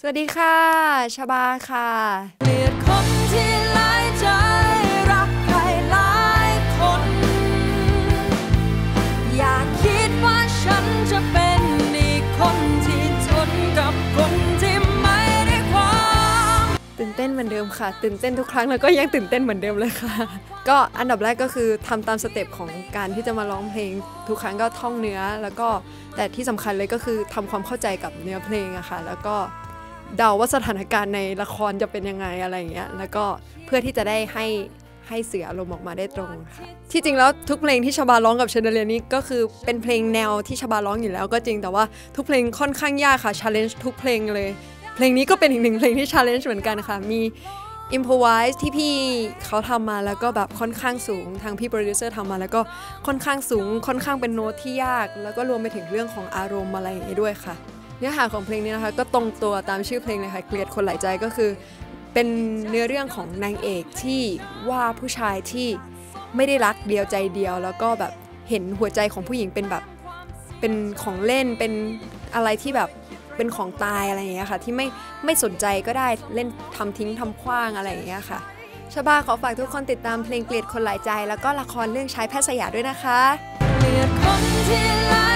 สวัสดีค่ะ ชบาค่ะเกลียดคนที่หลายใจรักใครหลายคน อยากคิดว่าฉันจะเป็นอีกคนที่ทนกับคนที่ไม่ได้ความตื่นเต้นเหมือนเดิมค่ะ ตื่นเต้นทุกครั้งแล้วก็ยังตื่นเต้นเหมือนเดิมเลยค่ะ ก็อันดับแรกก็คือทำตาม step ของการที่จะมาร้องเพลง ทุกครั้งก็ท่องเนื้อแล้วก็แต่ที่สำคัญเลยก็คือทำความเข้าใจกับเนื้อเพลงอะค่ะ แล้วก็ เดาว่าสถานการณ์ในละครจะเป็นยังไงอะไรเงี้ยแล้วก็เพื่อที่จะได้ให้ให้สื่ออารมณ์ออกมาได้ตรงค่ะ ที่จริงแล้วทุกเพลงที่ชบาร้องกับ Chandelier นี่ก็คือเป็นเพลงแนวที่ชบาร้องอยู่แล้วก็จริงแต่ว่าทุกเพลงค่อนข้างยากค่ะ challenge ทุกเพลงเลย เพลงนี้ก็เป็นอีกหนึ่งเพลงที่ challenge เหมือนกันค่ะ มี improvise ที่พี่เขาทำมาแล้วก็แบบค่อนข้างสูงทางพี่โปรดิวเซอร์ทำมาแล้วก็ค่อนข้างสูงค่อนข้างเป็นโน้ตที่ยาก แล้วก็รวมไปถึงเรื่องของอารมณ์อะไรอย่างนี้ด้วยค่ะ เนื้อหาของเพลงนี้นะคะ ก็ตรงตัวตามชื่อเพลงเลยค่ะเกลียดคนหลายใจก็คือ เป็นเนื้อเรื่องของนางเอกที่ว่าผู้ชายที่ไม่ได้รักเดียวใจเดียว แล้วก็แบบเห็นหัวใจของผู้หญิงเป็นแบบเป็นของเล่นเป็นอะไรที่แบบเป็นของตายอะไรอย่างเงี้ยค่ะ ที่ไม่ไม่สนใจก็ได้เล่นทำทิ้งทำขว้างอะไรอย่างเงี้ยค่ะชบาขอฝากทุกคนติดตามเพลงเกลียดคนหลายใจ แล้วก็ละครเรื่องชายแพทย์สยามด้วยนะคะเกลียดคนที่หลาย